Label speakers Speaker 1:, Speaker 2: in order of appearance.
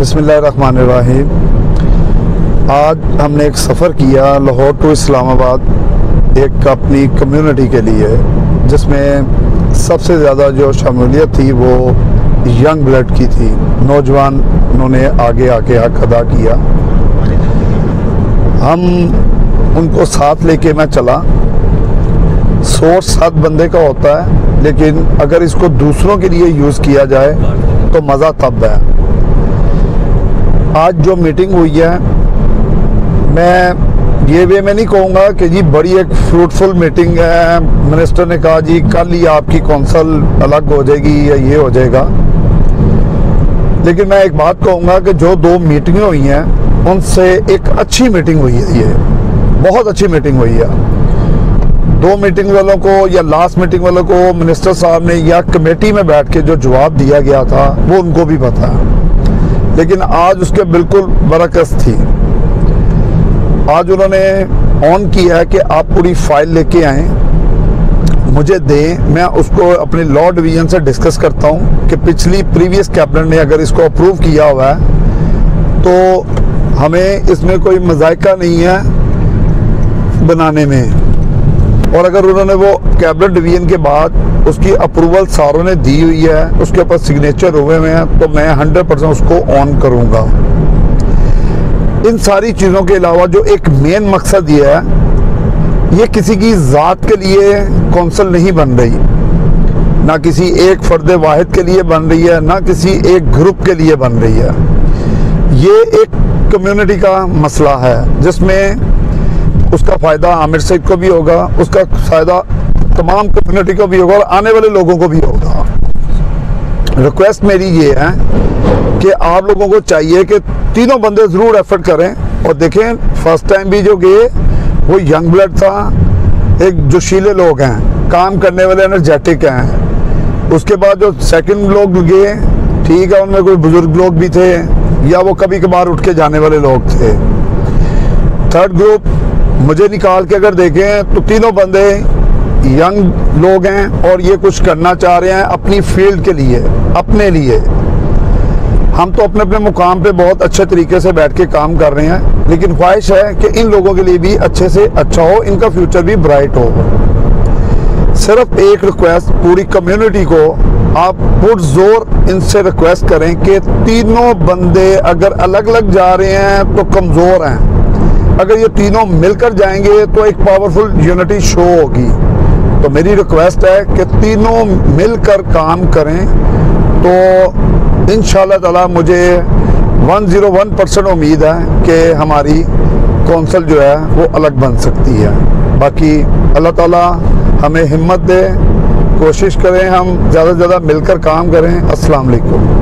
Speaker 1: बसमीम आज हमने एक सफ़र किया लाहौर टू इस्लामाबाद, एक अपनी कम्युनिटी के लिए, जिसमें सबसे ज़्यादा जो शमूलियत थी वो यंग ब्लड की थी। नौजवान उन्होंने आगे आके हक अदा किया। हम उनको साथ लेके मैं चला। सोर्स सात बंदे का होता है, लेकिन अगर इसको दूसरों के लिए यूज़ किया जाए तो मज़ा तब है। आज जो मीटिंग हुई है, मैं ये वे मैं नहीं कहूँगा कि जी बड़ी एक फ्रूटफुल मीटिंग है। मिनिस्टर ने कहा जी, कल ही आपकी कौंसल अलग हो जाएगी या ये हो जाएगा। लेकिन मैं एक बात कहूँगा कि जो दो मीटिंगें हुई हैं, उनसे एक अच्छी मीटिंग हुई है ये। बहुत अच्छी मीटिंग हुई है। दो मीटिंग वालों को या लास्ट मीटिंग वालों को मिनिस्टर साहब ने या कमेटी में बैठ के जो जवाब दिया गया था, वो उनको भी पता है। लेकिन आज उसके बिल्कुल बरकस थी। आज उन्होंने ऑन किया है कि आप पूरी फ़ाइल लेके आए। मुझे दें, मैं उसको अपने लॉ डिवीज़न से डिस्कस करता हूँ कि पिछली प्रीवियस कैबिनेट ने अगर इसको अप्रूव किया हुआ है तो हमें इसमें कोई मजायका नहीं है बनाने में। और अगर उन्होंने वो कैबिनेट डिवीज़न के बाद उसकी अप्रूवल सारों ने दी हुई है, उसके ऊपर सिग्नेचर हुए हुए हैं तो मैं हंड्रेड परसेंट उसको ऑन करूँगा। इन सारी चीज़ों के अलावा जो एक मेन मकसद ये है, ये किसी की ज़ात के लिए कौंसल नहीं बन रही। ना किसी एक फर्द वाहिद के लिए बन रही है, ना किसी एक ग्रुप के लिए बन रही है। ये एक कम्युनिटी का मसला है, जिसमें उसका फ़ायदा आमिर सईद को भी होगा, उसका फ़ायदा तमाम कम्युनिटी को भी होगा और आने वाले लोगों को भी होगा। रिक्वेस्ट मेरी ये है कि आप लोगों को चाहिए कि तीनों बंदे ज़रूर एफर्ट करें और देखें फ़र्स्ट टाइम भी जो गए, वो यंग ब्लड था, एक जोशीले लोग हैं, काम करने वाले एनर्जेटिक हैं। उसके बाद जो सेकंड लोग गए, ठीक है, उनमें कोई बुज़ुर्ग लोग भी थे, या वो कभी कभार उठ के जाने वाले लोग थे। थर्ड ग्रुप मुझे निकाल के अगर देखें तो तीनों बंदे यंग लोग हैं और ये कुछ करना चाह रहे हैं अपनी फ़ील्ड के लिए, अपने लिए। हम तो अपने अपने मुकाम पे बहुत अच्छे तरीके से बैठ के काम कर रहे हैं, लेकिन ख्वाहिश है कि इन लोगों के लिए भी अच्छे से अच्छा हो, इनका फ्यूचर भी ब्राइट हो। सिर्फ़ एक रिक्वेस्ट, पूरी कम्युनिटी को आप पुर ज़ोर इनसे रिक्वेस्ट करें कि तीनों बंदे अगर अलग अलग जा रहे हैं तो कमज़ोर हैं। अगर ये तीनों मिलकर जाएँगे तो एक पावरफुल यूनिटी शो होगी। तो मेरी रिक्वेस्ट है कि तीनों मिलकर काम करें। तो इन ताला मुझे 101 परसेंट उम्मीद है कि हमारी कौंसल जो है वो अलग बन सकती है। बाकी अल्लाह ताला हमें हिम्मत दे, कोशिश करें हम ज़्यादा से ज़्यादा मिलकर काम करें। अस्सलाम वालेकुम।